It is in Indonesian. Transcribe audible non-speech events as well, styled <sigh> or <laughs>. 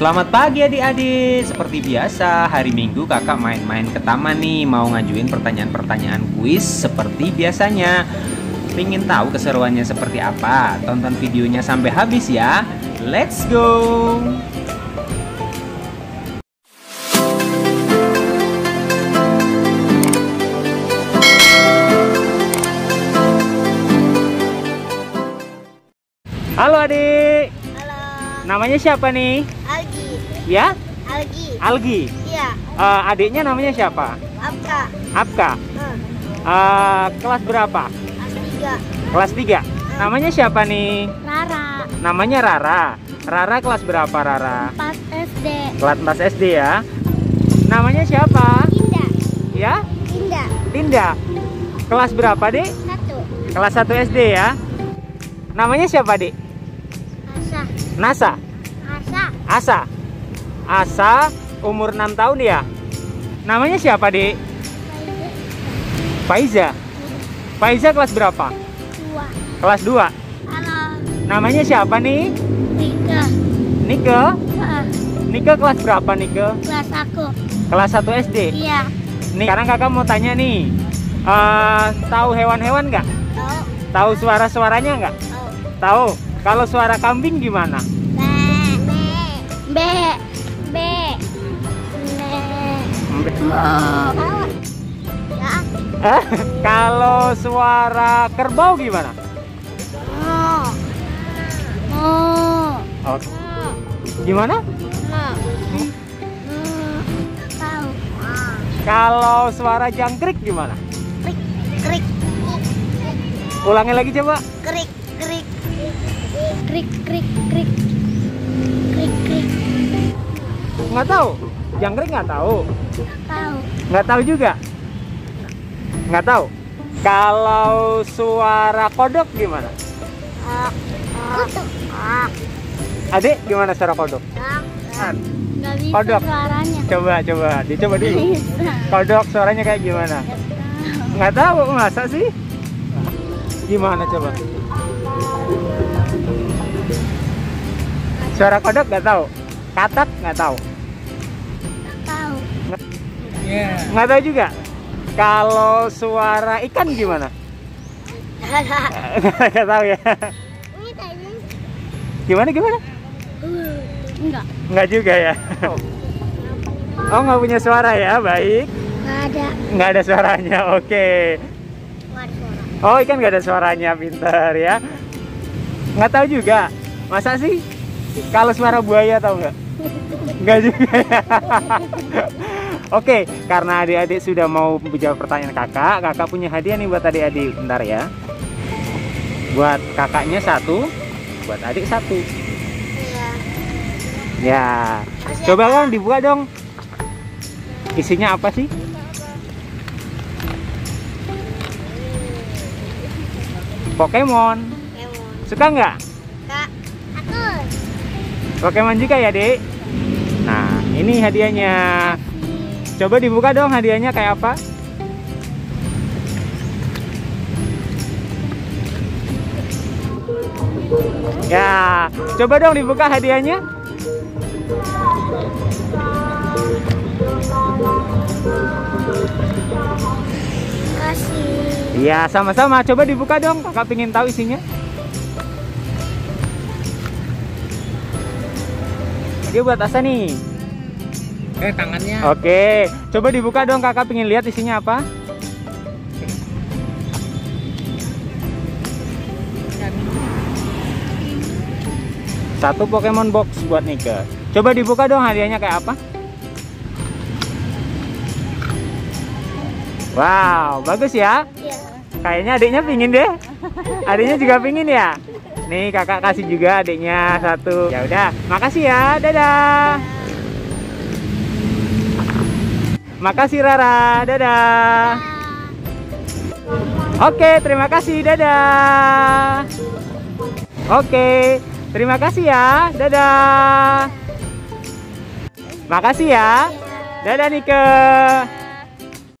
Selamat pagi adik-adik Seperti biasa hari minggu kakak main-main ke taman nih Mau ngajuin pertanyaan-pertanyaan kuis seperti biasanya Pengen tahu keseruannya seperti apa? Tonton videonya sampai habis ya Let's go! Halo adik Halo, Namanya siapa nih? Ya? Algi. Algi Iya, Eh, Adiknya namanya siapa? Apka. Apka Hmm, Eh, Kelas berapa? Astiga. Kelas 3 Namanya siapa nih? Rara. Namanya Rara Rara kelas berapa Rara? 4 SD. Kelas 4 SD ya Namanya siapa? Indah. Ya? Indah. Tinda Kelas berapa dek? Satu. Kelas 1 SD ya Namanya siapa dek? Asa. Nasa Asa. Asa Asa umur 6 tahun ya Namanya siapa dek? Faiza Faiza kelas berapa? Dua. Kelas 2 Halo. Namanya siapa nih? Nike Nike kelas berapa Nike? kelas aku. Kelas 1 SD Iya. Nih sekarang kakak mau tanya nih eh, Tahu hewan-hewan nggak? Tahu. Tahu suara-suaranya nggak? Tahu. Tahu Kalau suara kambing gimana? Be. Be. Be. Kalau suara kerbau gimana? Oh, gimana? Kalau suara jangkrik gimana? Krik, krik, Ulangi lagi coba krik, krik, krik, krik, krik, krik, krik. Nggak tahu Jangkrik nggak tahu Tahu. Nggak tahu juga Nggak tahu Kalau suara kodok gimana? Ah, Adik gimana suara kodok? bisa Kodok. suaranya. Coba coba dicoba dulu. Kodok suaranya kayak gimana? Nggak tahu masa sih? Gimana coba? Suara kodok nggak tahu. Katak nggak. Tahu. Nggak tahu juga. Kalau suara ikan gimana? <laughs> Nggak tahu ya. Gimana gimana? Enggak. Nggak juga ya. Oh nggak punya suara ya, baik. Nggak ada. Nggak ada suaranya, oke. Suara. Oh ikan nggak ada suaranya, pinter ya. Nggak tahu juga. Masa sih? Kalau suara buaya tahu nggak? Nggak juga ya. <laughs> Oke, karena adik-adik sudah mau menjawab pertanyaan kakak, kakak punya hadiah nih buat adik-adik. Bentar ya. Buat kakaknya satu, buat adik satu. Iya. Ya, coba dong dibuka dong. Isinya apa sih? Pokemon. Kemon. Suka nggak? Kak. Aku. Pokemon juga ya, Dek? Nah, ini hadiahnya. Coba dibuka dong hadiahnya kayak apa? Ya, coba dong dibuka hadiahnya. Kasih. Iya, sama-sama. Coba dibuka dong. Kakak pengen tahu isinya. Dia buat Asa nih. Eh tangannya Oke, coba dibuka dong. Kakak pengen lihat isinya apa. Satu Pokemon box buat Nika. Coba dibuka dong hadiahnya kayak apa? Wow, bagus ya. Iya. Kayaknya adiknya pingin deh. Adiknya juga pingin ya. Nih kakak kasih juga adiknya satu. Ya udah, makasih ya. Dadah. Makasih Rara. Dadah. Oke, terima kasih. Dadah. Oke, terima kasih ya. Dadah. Makasih ya. Dadah Nike.